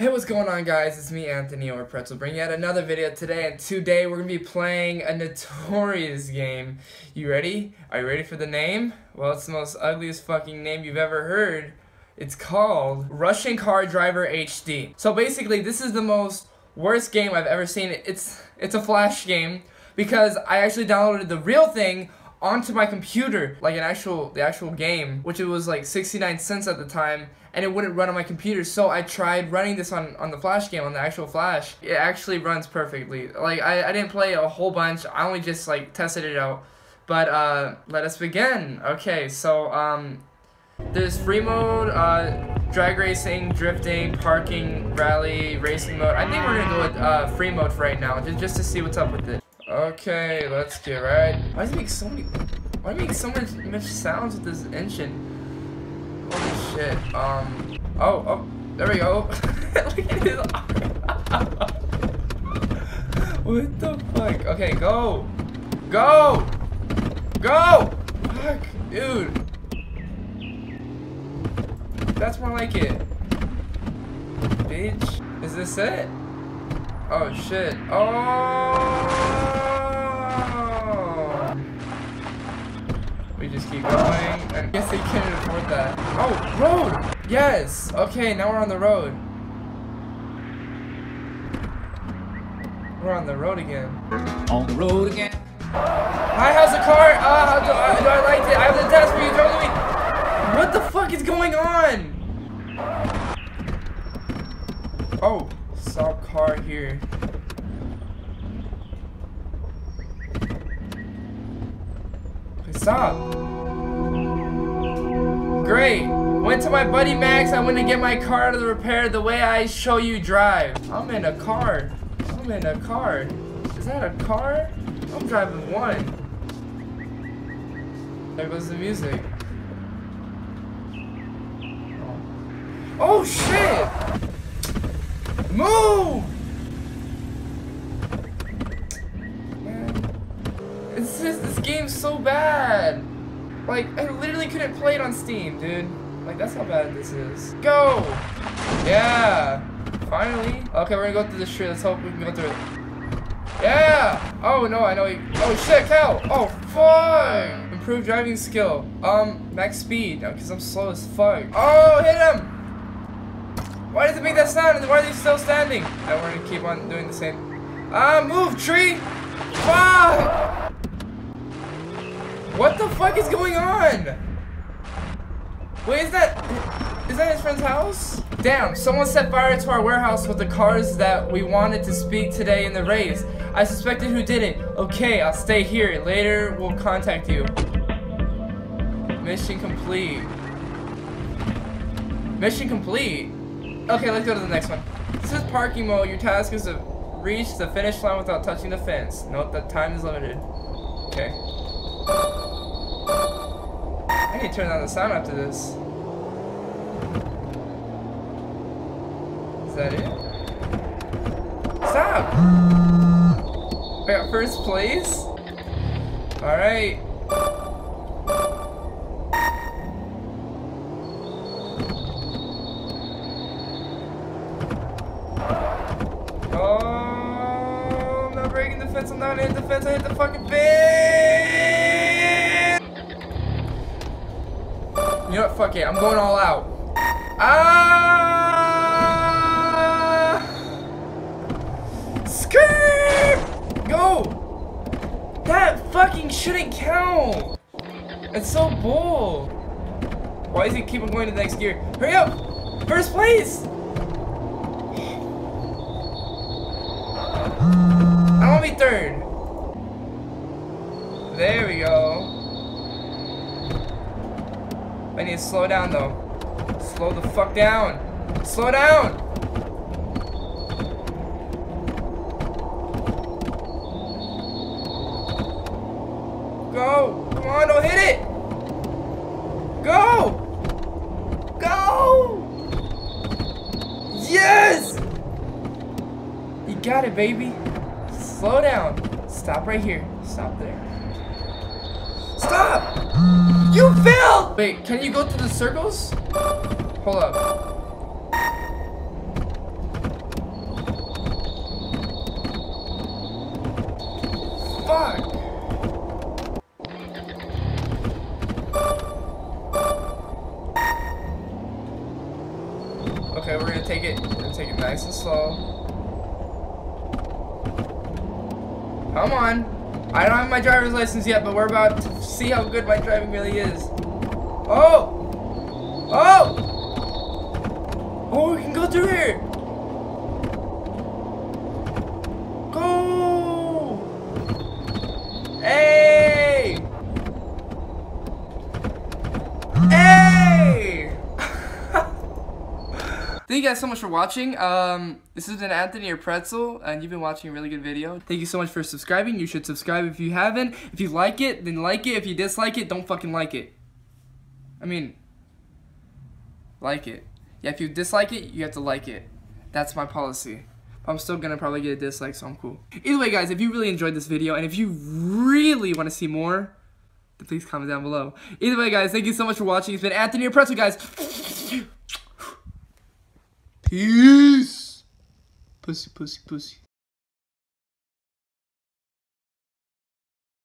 Hey, what's going on guys? It's me, Anthony or Pretzel, bringing yet another video today, and today we're going to be playing a notorious game. You ready? Are you ready for the name? Well, it's the most ugliest fucking name you've ever heard. It's called Russian Car Driver HD. So basically, this is the most worst game I've ever seen. It's, it's a flash game, because I actually downloaded the real thing onto my computer, like an actual, the actual game, which it was like 69 cents at the time, and it wouldn't run on my computer. So I tried running this on, on the Flash game, on the actual Flash. It actually runs perfectly. Like, I, I didn't play a whole bunch, I only just like tested it out. But, uh, let us begin. Okay, so, um, there's free mode, uh, drag racing, drifting, parking, rally, racing mode. I think we're gonna go with, uh, free mode for right now, just, just to see what's up with it. Okay, let's get right. Why does it make so many? Why make so much, much sounds with this engine? Holy shit. Um. Oh, oh, there we go. What the fuck? Okay, go, go, go. Fuck, dude. That's more like it. Bitch. Is this it? Oh shit. Oh. We just keep going. I guess they can't afford that. Oh, road! Yes! Okay, now we're on the road. We're on the road again. On the road again. Hi, how's the car? Uh, do, uh, do I like it? I have the test for you. What the fuck is going on? Oh, saw car here. Stop. Great. Went to my buddy Max. I went to get my car out of the repair the way I show you drive. I'm in a car. I'm in a car. Is that a car? I'm driving one. There goes the music. Oh, oh shit! Move! It's just, this so bad. Like, I literally couldn't play it on Steam, dude. Like, that's how bad this is. Go! Yeah! Finally. Okay, we're gonna go through this tree. Let's hope we can go through it. Yeah! Oh, no, I know. He, oh, shit, cow! Oh, fuck! Improved driving skill. Um, max speed. Because I'm slow as fuck. Oh, hit him! Why does it make that sound? And why are they still standing? I want to keep on doing the same. Ah, move, tree! Fuck! What the fuck is going on? Wait, is that... Is that his friend's house? Damn, someone set fire to our warehouse with the cars that we wanted to speak today in the race. I suspected who did it. Okay, I'll stay here. Later, we'll contact you. Mission complete. Mission complete? Okay, let's go to the next one. This is parking mode. Your task is to reach the finish line without touching the fence. Note that time is limited. Okay. Need to turn down the sound after this. Is that it? Stop! I got first place? Alright. Oh, I'm not breaking the fence, I'm not hitting the fence, I hit the fucking fence! You know what, fuck it, I'm going all out. Ah! Skirt! Go! That fucking shouldn't count! It's so bull! Why does he keep on going to the next gear? Hurry up! First place! I want to be third. There we go. I need to slow down though. Slow the fuck down. Slow down. Go. Come on, don't hit it. Go. Go. Yes. You got it, baby. Slow down. Stop right here. Stop there. Stop! You fail. Wait, can you go through the circles? Hold up. Okay, we're gonna take it. We're gonna take it nice and slow. Come on. I don't have my driver's license yet, but we're about to see how good my driving really is. Oh! Oh! Oh, we can go through here! Go! Hey! Hey! Thank you guys so much for watching. Um, this has been Anthony or Pretzel, and you've been watching a really good video. Thank you so much for subscribing. You should subscribe if you haven't. If you like it, then like it. If you dislike it, don't fucking like it. I mean, like it. Yeah, if you dislike it, you have to like it. That's my policy. I'm still gonna probably get a dislike, so I'm cool. Either way, guys, if you really enjoyed this video, and if you really want to see more, then please comment down below. Either way, guys, thank you so much for watching. It's been Anthony or Pretzel, guys. Peace. Pussy, pussy, pussy.